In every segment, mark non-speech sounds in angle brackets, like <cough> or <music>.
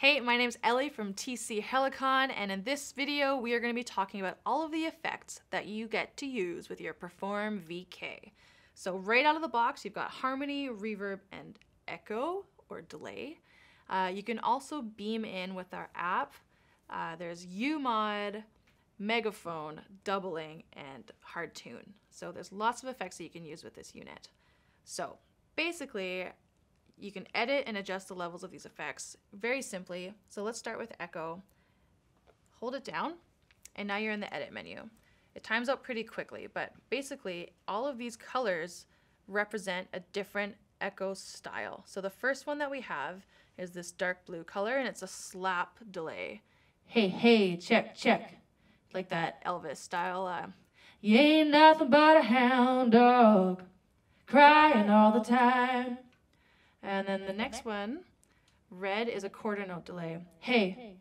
Hey, my name's Ellie from TC Helicon, and in this video, we are going to be talking about all of the effects that you get to use with your Perform VK. So right out of the box, you've got harmony, reverb, and echo, or delay. Uh, you can also beam in with our app. Uh, there's UMod, megaphone, doubling, and hard tune. So there's lots of effects that you can use with this unit. So basically, you can edit and adjust the levels of these effects very simply. So let's start with echo. Hold it down, and now you're in the edit menu. It times out pretty quickly, but basically all of these colors represent a different echo style. So the first one that we have is this dark blue color, and it's a slap delay. Hey, hey, check, check. Like that Elvis style. Uh, you ain't nothing but a hound dog, crying all the time. And then the next one, red is a quarter note delay. Hey.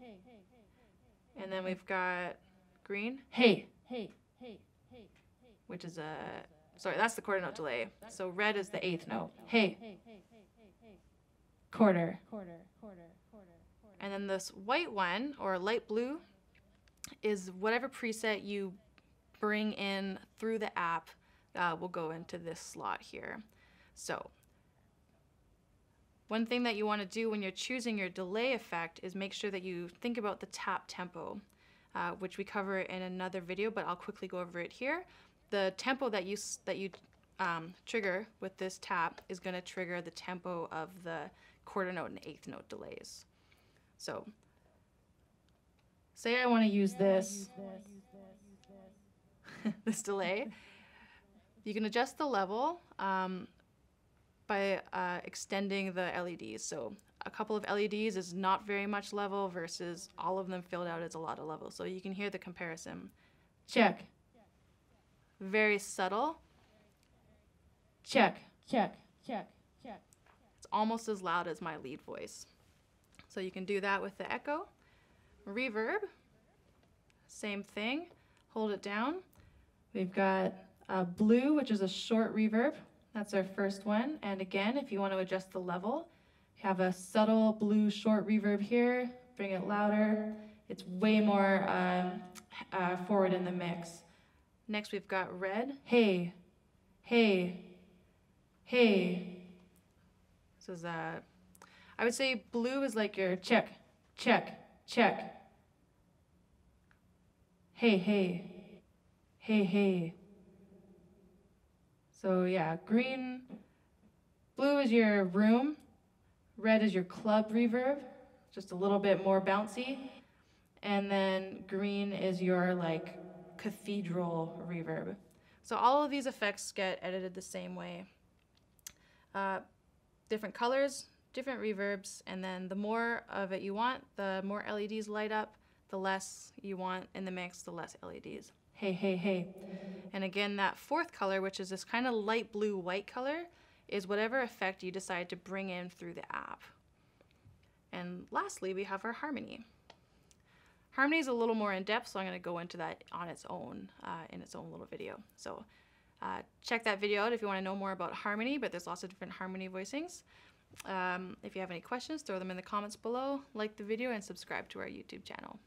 And then we've got green. Hey. Hey. Hey, hey, hey. Which is a, sorry, that's the quarter note delay. So red is the eighth note. Hey. Quarter. And then this white one, or light blue, is whatever preset you bring in through the app uh, will go into this slot here. So one thing that you want to do when you're choosing your delay effect is make sure that you think about the tap tempo, uh, which we cover in another video, but I'll quickly go over it here. The tempo that you, that you um, trigger with this tap is going to trigger the tempo of the quarter note and eighth note delays. So say I want to use this, <laughs> this delay. You can adjust the level. Um, by uh, extending the LEDs. So a couple of LEDs is not very much level versus all of them filled out is a lot of level. So you can hear the comparison. Check. Very subtle. Check. Check. Check. Check. It's almost as loud as my lead voice. So you can do that with the echo. Reverb. Same thing. Hold it down. We've got uh, blue, which is a short reverb. That's our first one. And again, if you want to adjust the level, have a subtle blue short reverb here, bring it louder. It's way more um, uh, forward in the mix. Next we've got red. Hey, hey, hey. This is, uh, I would say blue is like your check, check, check. Hey, hey, hey, hey. So yeah, green, blue is your room, red is your club reverb, just a little bit more bouncy, and then green is your like cathedral reverb. So all of these effects get edited the same way. Uh, different colors, different reverbs, and then the more of it you want, the more LEDs light up, the less you want in the mix, the less LEDs hey, hey, hey. And again, that fourth color, which is this kind of light blue white color, is whatever effect you decide to bring in through the app. And lastly, we have our harmony. Harmony is a little more in depth, so I'm going to go into that on its own, uh, in its own little video. So uh, check that video out if you want to know more about harmony, but there's lots of different harmony voicings. Um, if you have any questions, throw them in the comments below, like the video, and subscribe to our YouTube channel.